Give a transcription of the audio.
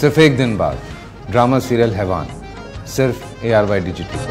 सिर्फ़ एक दिन बाद ड्रामा सीरियल हैवान सिर्फ़ ए आर वाई डिजिटल